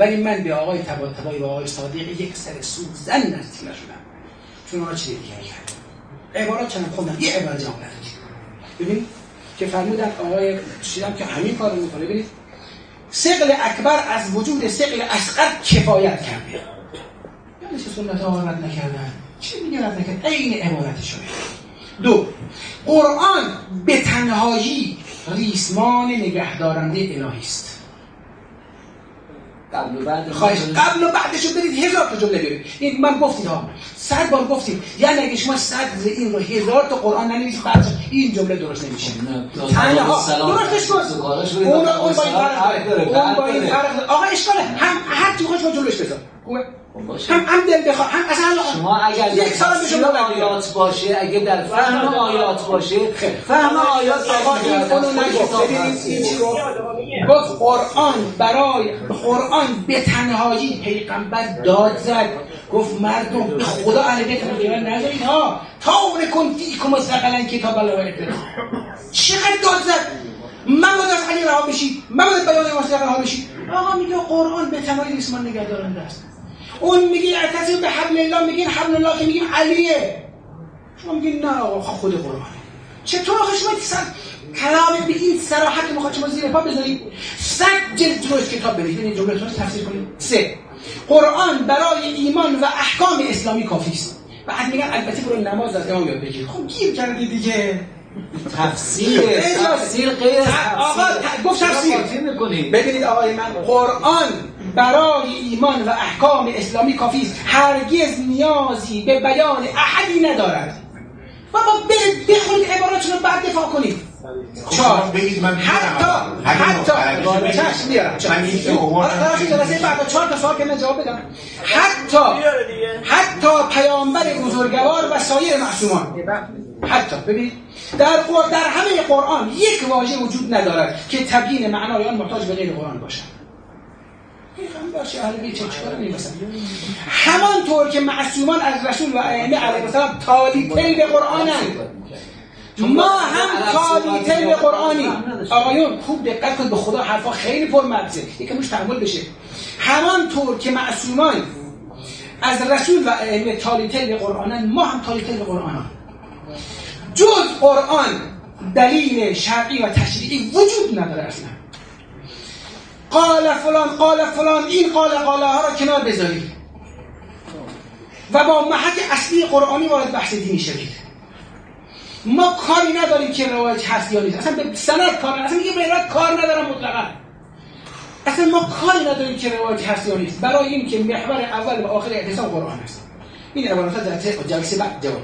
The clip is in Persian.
ولی من به آقای طباطبایی و آقای صادق یک سر سوزن نزدیک نشدم. چون اونا چیزی دیگه کرد عبارات چند خوندم. یه عبارت جمع ببینید که فرمودن آقای چیدم که همین کارو می‌کنه. ببینید. سقل اکبر از وجود سقل اصغر کفایت کرده یعنی چه سنت ها رد نکردن؟ چی میگه رد نکرد عین عبارت شده دو قرآن به تنهایی ریسمان نگهدارنده الهی است. قبل و بعد خواهش قبل و بعدش رو برید هزار تا جمله برید این من گفتید ها. صد بار گفتید. یعنی اگه شما صد این رو هزار تا قرآن ننویسید بعد این جمله درست نمیشه. تنها درستش کن اون با این فرق داره. اون با این فرق آقا اشکال هم هر چی خوش با جلوش بذار. هم هم دل بخواه هم اصلا شما اگر یک سال به شما آیات باشه اگه در فهم آیات باشه فهم آیات آقا این اونو نگفت چی رو. گفت قرآن برای قرآن به تنهایی پیغمبر داد زد. گفت مردم به خدا اهل بیت من نذارید ها؟ تا کن فیکم ثقلا کتاب الله چقدر داد زد؟ من باید از علی رها بشید من باید بیان واسه رها بشید آقا میگه قرآن به تنهایی ریسمان نگهدارنده است. اون میگه اعتصم به حبل الله میگین حبل الله که میگیم علیه. شما میگین نه آقا خود قرآنه چطور آخه شما سر کلام به این صراحت می‌خواد شما زیر پا بذارید؟ صد جلد جلوش کتاب برید این جمله رو تفسیر کنید. سه. قرآن برای ایمان و احکام اسلامی کافی است. بعد میگن البته برو نماز از امام یاد بگیر. خب گیر کردی دیگه. تفسیر تفسیر غیر آقا گفت تفسیر. ببینید آقای من قرآن برای ایمان و احکام اسلامی کافی است. هرگز نیازی به بیان احدی ندارد. بابا برید بخونید عباراتشون رو بعد دفاع کنید. چهار. بگید من حتی حتی چشم میارم جلسه بعد چهار تا سوال که من جواب بدم. حتی حتی پیامبر بزرگوار و سایر معصومان. حتی ببینید در در همه قرآن یک واژه وجود ندارد که تبیین معنای آن محتاج به غیر قرآن باشد. پیغمبر چه اهل بیت چیکار نمی‌رسن همانطور که معصومان از رسول و ائمه علیه السلام تالیتین به قرآنند ما هم تالیتین به قرآنی. آقایون خوب دقت کنید به خدا حرفا خیلی پرمغزه یکم روش تحمل بشه. همانطور که معصومان از رسول و ائمه تالیتین به قرآنند ما هم تالیتین به قرآن جز قرآن دلیل شرعی و تشریعی وجود نداره اصلا. قال فلان قال فلان این قال قاله ها را کنار بذارید. و با محک اصلی قرآنی وارد بحث دینی شدید ما کاری نداریم که روایت هست یا نیست. اصلا به سند کار اصلا میگه به کار ندارم مطلقا. اصلا ما کاری نداریم که روایت هست یا نیست. برای این که محور اول و آخر اعتصام قرآن است. این عبارات در جلسه بعد جواب